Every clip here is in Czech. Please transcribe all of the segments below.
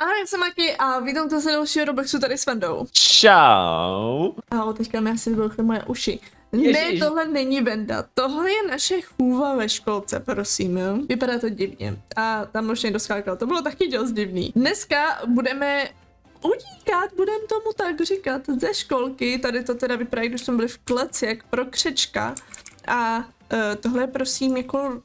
Ahoj, já jsem Maki a vítám to se dalšího Robloxu tady s Vendou. Čau. A teďka mi asi vybuchly moje uši. Ježiš. Ne, tohle není Venda, tohle je naše chůva ve školce, prosím, jo. Vypadá to divně. A tam už někdo skákal, to bylo taky dost divný. Dneska budeme utíkat, budeme tomu tak říkat, ze školky. Tady to teda vypadá, když jsme byli v kleci, jak pro křečka. A uh, tohle je prosím jako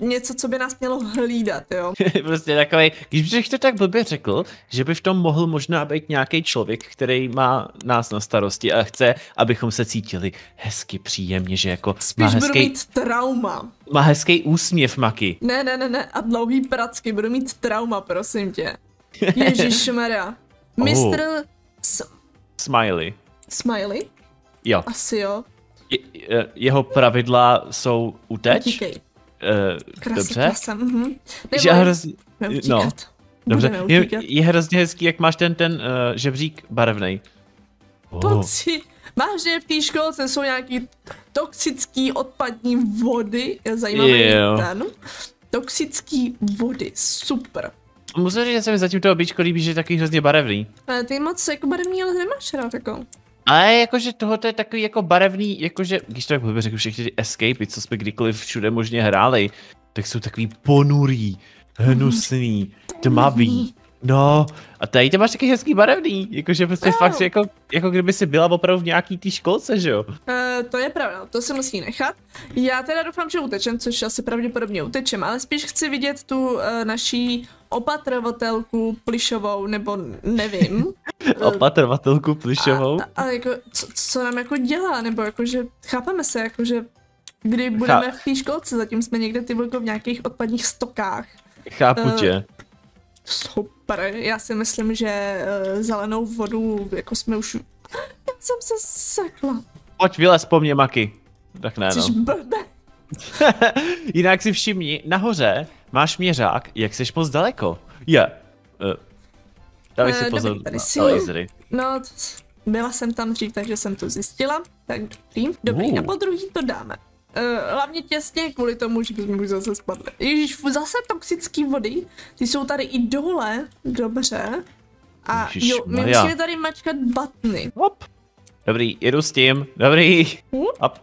něco, co by nás mělo hlídat, jo. prostě takový, když bych to tak blbě řekl, že by v tom mohl možná být nějaký člověk, který má nás na starosti a chce, abychom se cítili hezky, příjemně, že jako Spíš má budu hezký, mít trauma. má hezký úsměv Maky. Ne, ne, ne, ne, a dlouhý pracky, budu mít trauma, prosím tě. Ježíš Maria. Oh. Mistr S- Smiley. Smiley? Jo. Asi jo. Je- jeho pravidla jsou uteč. Utíkej. Uh, Krasa, dobře. krasa, mhm. Že hrozně, no, dobře. Je, je hrozně hezký, jak máš ten, ten uh, žebřík barevný. Oh. Toxi... Máš, že v té školce jsou nějaký toxický odpadní vody, je zajímavý Jo. ten. Toxický vody, super. Musím říct, že se mi zatím to običko líbí, že je takový hrozně barevný. Ale ty moc jako barevný, ale nemáš rád jako. Ale jakože tohoto je takový jako barevný, jakože, když to tak blbě řekl, všechny ty escapy, co jsme kdykoliv všude možně hráli, tak jsou takový ponurý, hnusný, tmavý. No, a tady ty máš taky hezký barevný, jakože prostě Jo. fakt, jako, jako kdyby si byla opravdu v nějaký té školce, že jo? Uh, to je pravda, to se musí nechat. Já teda doufám, že utečem, což asi pravděpodobně utečem, ale spíš chci vidět tu uh, naší opatrovatelku plišovou, nebo nevím. Opatrovatelku plišovou. A, a, a jako, co, co nám jako dělá, nebo jako, že chápeme se, jako, že kdy budeme v té školce, zatím jsme někde ty jako v nějakých odpadních stokách. Chápu eh, tě. Super, já si myslím, že uh, zelenou vodu, jako jsme už... Já jsem se sekla. Pojď vylez po mně, Maky. Tak ne, no. Jinak si všimni, nahoře máš měřák, jak jsi moc daleko. Je. Uh, dávej si Eh, pozor dobrý, tady na lasery. No, byla jsem tam dřív, takže jsem to zjistila. Tak dobrý, dobrý, Uh. na podruhý to dáme. Uh, hlavně těsně kvůli tomu, že bychom už zase spadli. Ježíš, zase toxické vody, ty jsou tady i dole, dobře. A jo, my musíme tady mačkat batny. Hop. Dobrý, jedu s tím. Dobrý. Hop.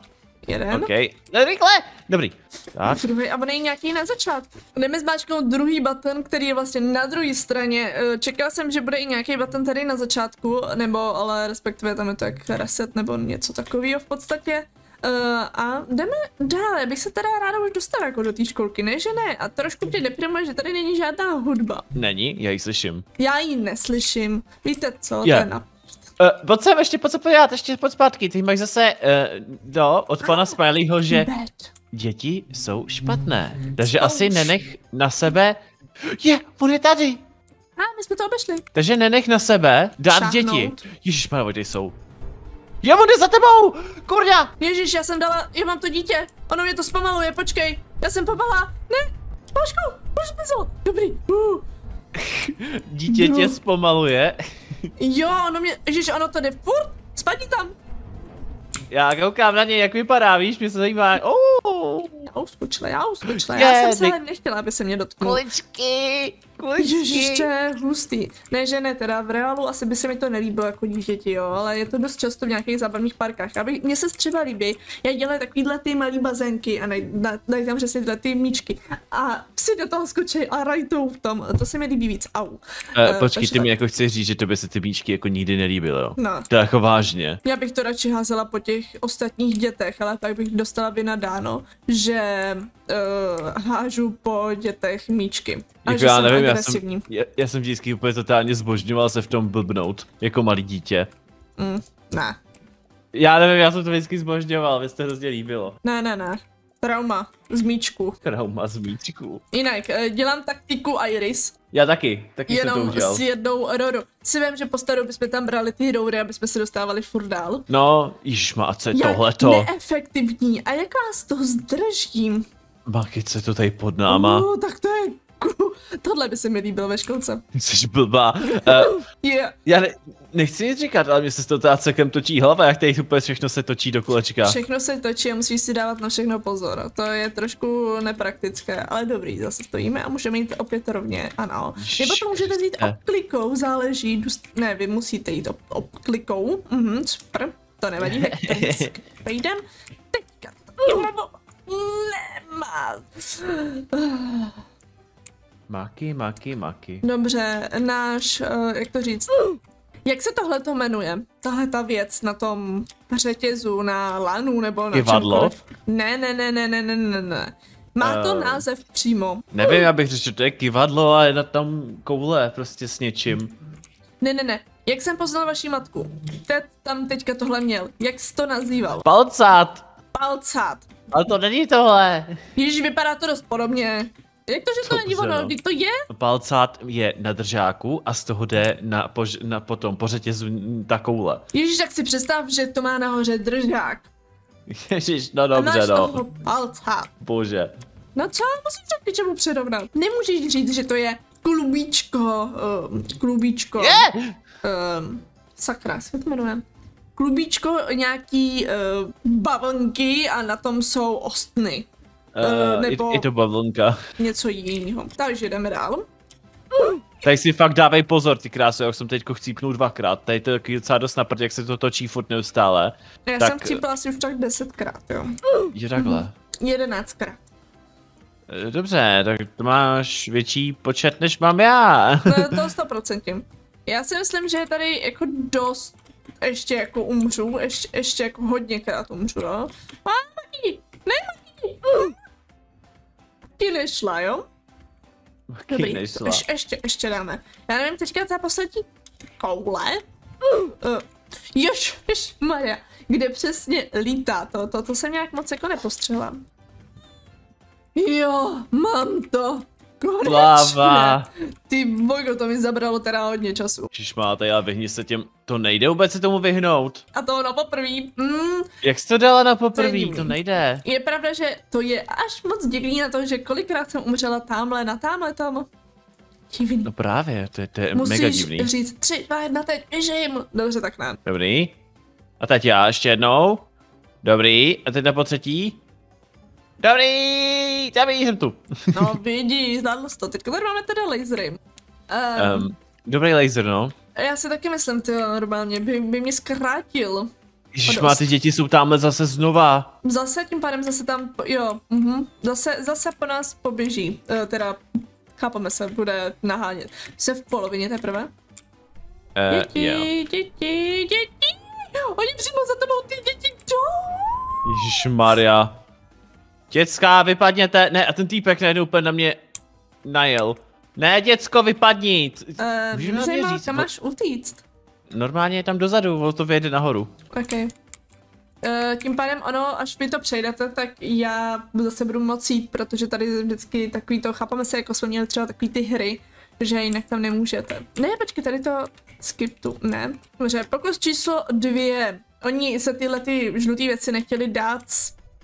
Jeden, OK. No, rychle. Dobrý. Tak. druhý a on je nějaký na začátku. Jdeme zmáčknout druhý button, který je vlastně na druhé straně. Eh, Čekala jsem, že bude i nějaký button tady na začátku, nebo ale respektive tam je to jak reset nebo něco takového v podstatě. Uh, a jdeme dál, já bych se teda ráda už dostala jako do té školky, ne že ne, a trošku mě deprimuje, že tady není žádná hudba. Není, já ji slyším. Já ji neslyším, víte co, Je. to je na... Uh, pojď sem, ještě pojď se podívat, ještě pojď zpátky. Ty máš zase, uh, do, od pana Smileyho, že děti jsou špatné. Takže asi nenech na sebe... Je, on je tady. A my jsme to obešli. Takže nenech na sebe dát Šáhnout. děti. Ježíš, ty jsou. Je, on jde za tebou! Kurňa! Ježíš, já jsem dala, já mám to dítě, ono mě to zpomaluje, počkej, já jsem pomalá, ne, Pašku, už zmizel, dobrý, uh. Dítě No. tě zpomaluje. Jo, ono mě, ježiš, ono to jde furt, spadni tam. Já koukám na něj, jak vypadá, víš, mě se zajímá. Oh, Já uskočila, já uskočila, Je, já jsem se ale nechtěla, aby se mě dotknul. kuličky, kuličky. Ježiš, to je hustý. Ne, že ne, teda v reálu asi by se mi to nelíbilo jako dítěti, jo, ale je to dost často v nějakých zábavních parkách. Aby, mně se třeba líbí, jak dělají takovýhle ty malý bazénky a dají da, dají tam přesně tyhle ty míčky a psi do toho skočí a rajtou v tom, to se mi líbí víc, au. Uh, Eh, počkej, ty mi tak. jako chceš říct, že tobě se ty míčky jako nikdy nelíbily, jo? No. To je jako vážně. Já bych to radši házela po těch ostatních dětech, ale pak bych dostala vynadáno, že uh, hážu po dětech míčky. A Jako že já jsem nevím, já agresivní. jsem, já, já jsem vždycky úplně totálně zbožňoval se v tom blbnout, jako malý dítě. Mm, ne, Já nevím, já jsem to vždycky zbožňoval, se to hrozně líbilo. ne, ne, ne. Trauma z míčku. Trauma z míčků. Jinak, eh, dělám taktiku Iris, Já taky, taky jsem to jenom udělal. s jednou Roru. Si vím, že po starou bychom tam brali ty roury, aby jsme se dostávali furt dál. No, jižma, a co je Jak tohleto? neefektivní a jak vás to zdržím. Je to tady pod náma? No, tak to je... Tohle by se mi líbilo ve školce. Jsi blbá. Uh, Yeah. já ne, nechci nic říkat, ale mě se to teda celkem točí hlava, jak tady úplně všechno se točí do kolečka. Všechno se točí a musíš si dávat na všechno pozor. To je trošku nepraktické, ale dobrý, zase stojíme a můžeme jít opět rovně, ano. Nebo to můžete jít obklikou, záleží, dust... ne, vy musíte jít ob- obklikou, mhm, super, to nevadí, hektar, Pejdem, teďka, nemá. Maky, maky, maky. Dobře, náš, uh, jak to říct, jak se tohle to jmenuje? Tahle ta věc na tom řetězu, na lanu nebo na Kivadlo? Ne, ne, ne, ne, ne, ne, ne, ne. Má to Eh. název přímo. Nevím, já bych řekl, že to je kivadlo a je na tam koule prostě s něčím. Ne, ne, ne. Jak jsem poznal vaši matku? Ted tam teďka tohle měl. Jak jsi to nazýval? Palcát! Palcát. Ale to není tohle. Ježíš, vypadá to dost podobně. Jak to, že to není Dobře, ono? no. To je? Palcát je na držáku a z toho jde na, pož, na potom po řetězu ta koule. Ježíš, tak si představ, že to má nahoře držák. Ježiš, no A dobře máš no. palcát. Bože. No co, musím se k čemu přirovnat. Nemůžeš říct, že to je klubíčko, um, klubíčko, Je! um, sakra, se to jmenuje? Klubíčko nějaký uh, bavlnky a na tom jsou ostny. Uh, nebo- je, je to bavlnka. Něco jiného. Takže jdeme dál. Tak si fakt dávej pozor, ty krásu, jak jsem teďko chcípnul dvakrát. Tady to je docela dost napad, jak se to točí furt neustále. Já Tak- jsem chcípla asi už tak desetkrát, jo. Je takhle. Jedenáctkrát. Eh, Dobře, tak to máš větší počet, než mám já. To, to stoprocentně. Já si myslím, že je tady jako dost ještě jako umřu, ještě, ještě jako hodněkrát umřu, jo. A nešla, jo? Taky Dobrý, nešla. Ješ, ještě, ještě dáme. Já nevím, teďka ta poslední koule. Uh, Jež, jež, Maria, kde přesně lítá to, to, to jsem nějak moc jako nepostřela. Jo, mám to. Konečně. Láva. Ty bogo, to mi zabralo teda hodně času. Když máte, ale vyhni se těm, to nejde vůbec se tomu vyhnout. A to na poprvé. Mm, Jak jsi to dala na To poprvé? divný. To nejde. je pravda, že to je až moc divný na to, že kolikrát jsem umřela tamhle na tamhle tom. Divný. No právě, to je, to je Musíš mega divný. říct 3, 2, 1, teď běžím. Dobře, tak ne. Dobrý. A teď já ještě jednou. Dobrý. A teď na po třetí. Dobrý. Dobrý, jsem tu. No vidíš, zvládl to. Teď tady máme teda lasery. Um, Um, dobrý laser, no. já si taky myslím, ty normálně by, by mě zkrátil. Dost. má ty děti jsou tamhle zase znova. Zase tím pádem zase tam, jo, mhm, zase, zase po nás poběží. Uh, teda, chápeme se, bude nahánět. Se v polovině teprve. Uh, Děti, jo. děti, děti. Oni přímo za tebou ty děti jdou. Ježíš Maria. Děcka, vypadněte. Ne, a ten týpek najednou úplně na mě najel. Ne, děcko, vypadni. Uh, můžeš mě mi říct, kam máš utíct. Normálně je tam dozadu, ono to vyjede nahoru. OK. Uh, tím pádem ono, až vy to přejdete, tak já zase budu moci jít, protože tady vždycky takový to, chápeme se, jako jsme měli třeba takový ty hry, že jinak tam nemůžete. Ne, počkej, tady to skip tu, ne. Dobře, pokus číslo dvě. Oni se tyhle ty žlutý věci nechtěli dát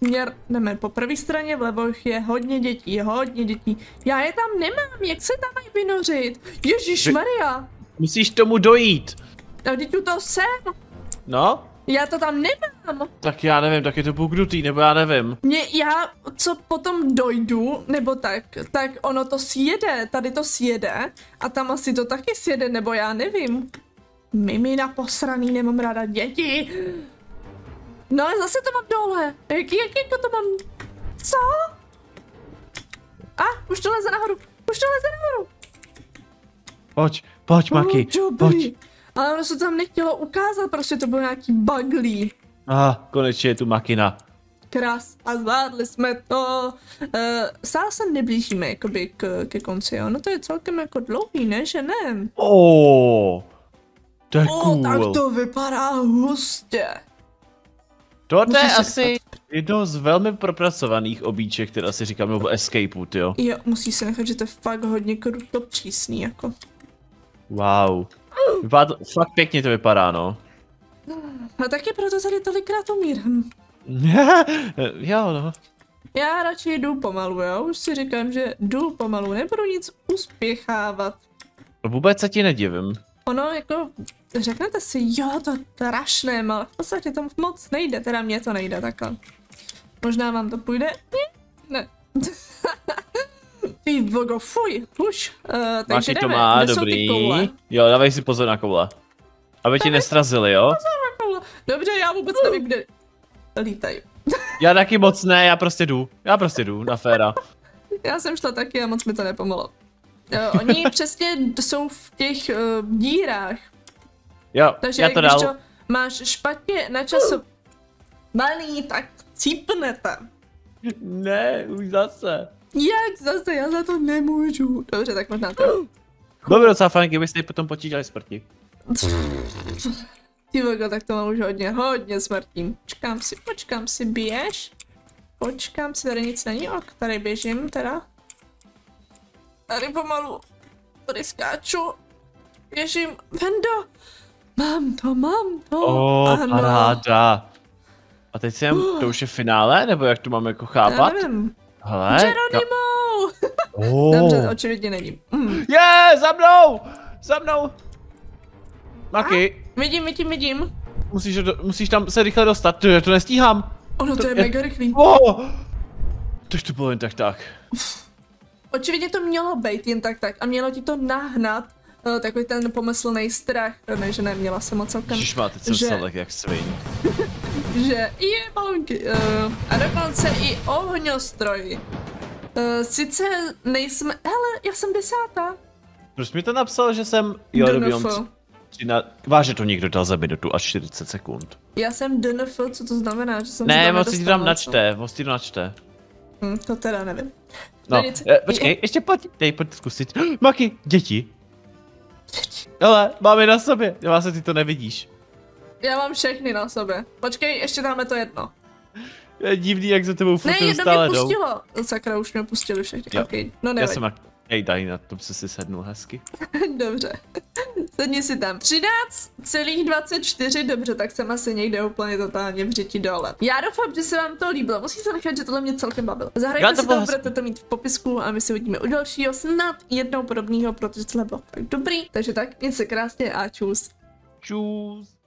směr, jdeme po pravé straně, vlevo je hodně dětí, hodně dětí. Já je tam nemám, jak se tam mají vynořit? Ježíš Maria, Musíš tomu dojít. a teď to jsem, No, já to tam nemám. tak já nevím, tak je to bugnutý, nebo já nevím. Mě, já, co potom dojdu, nebo tak, tak ono to sjede, tady to sjede a tam asi to taky sjede, nebo já nevím. Mimina posraný, nemám ráda děti. No ale zase to mám dole. Jak, jak jako to mám? Co? A, už to leze nahoru, už to leze nahoru. Pojď, pojď, Maki, Oh, pojď. Ale ono se tam nechtělo ukázat, prostě to bylo nějaký buglý. Ah, konečně je tu Makina. Krás a zvládli jsme to. Uh, stále se neblížíme jakoby k, ke konci, jo. No to je celkem jako dlouhý, ne, že ne? Oh, to je O, cool. tak to vypadá hustě. Tohle je asi jedno z velmi propracovaných obíček, která si říkám, nebo escapeu, jo. Jo, musí se nechat, že to je fakt hodně kruto přísný, jako. Wow. Vypadá to, fakt pěkně to vypadá, no. A taky proto tady tolikrát umírám. jo, no. Já radši jdu pomalu, jo. Už si říkám, že jdu pomalu, nebudu nic uspěchávat. Vůbec se ti nedivím. ono jako, řeknete si, jo, to strašné, ale v podstatě tam moc nejde, teda mně to nejde takhle. Možná vám to půjde? Ne. ne. Ty vogo, fuj, už. Uh, takže Máši to má, Kde jsou ty dobrý. koule? Jo, dávej si pozor na koule. Aby ti nestrazili, jo? Koule. Dobře, já vůbec nevím, kde lítají. Já taky moc ne, já prostě jdu. Já prostě jdu na féra. Já jsem šla taky a moc mi to nepomohlo. Uh, oni přesně jsou v těch uh, dírách, Jo, takže já to když dal. to máš špatně načasovaný, tak cípnete. Ne, už zase. Jak zase, já za to nemůžu. Dobře, tak možná to. Bylo by docela fajn, kdybyste potom počítali smrti. Ty vogo, tak to mám už hodně, hodně smrtím. Počkám si, počkám si, běž. Počkám si, tady nic není, ok, tady běžím teda. Tady pomalu, tady skáču. Běžím, Vendo. Mám to, mám to. O, ano. paráda. A teď jsem, to už je finále, nebo jak to mám jako Já chápat? nevím. Hele, Geronimo! oh. Dobře, očividně není. Mm. Je, za mnou! Za mnou! Maki, Vidím, vidím, vidím. musíš, do, musíš tam se rychle dostat, to, já to nestíhám. Ono to, To je je- mega rychlý. Oh. Tož to bylo jen tak tak. Očividně to mělo být jen tak tak a mělo ti to nahnat uh, takový ten pomyslný strach, ne, že neměla jsem moc celkem, Ježiš, máte co že- tak jak svin. že je balonky uh, a dokonce i ohňostroj. Uh, sice nejsme, hele, já jsem desátá. Proč mi to napsal, že jsem, jo, tři na, váže to někdo dal za minutu až 40 sekund. Já jsem DNF, co to znamená, že jsem se Ne, moc si tam načte, moc si to načte. Hm, to teda nevím. No, nic- eh, počkej, ještě pojď, dej, pojď zkusit. Maki, děti. Hele, mám je na sobě, já se ty to nevidíš. Já mám všechny na sobě. Počkej, ještě dáme to jedno. Je divný, jak za tebou furt Ne, jedno stále mě jdou. pustilo. Sakra, už mě pustili všechny. Okay. No Já nevím. jsem. Hej, daj na tom se si sednul hezky. Dobře. Sedni si tam. 13,24, dobře, tak jsem asi někde úplně totálně v řiti dole. Já doufám, že se vám to líbilo. Musím se nechat, že tohle mě celkem bavilo. Zahrajte to si to, budete to mít v popisku a my se uvidíme u dalšího, snad jednou podobného, protože tohle bylo fakt dobrý. Takže tak, mějte se krásně a čus. Čus.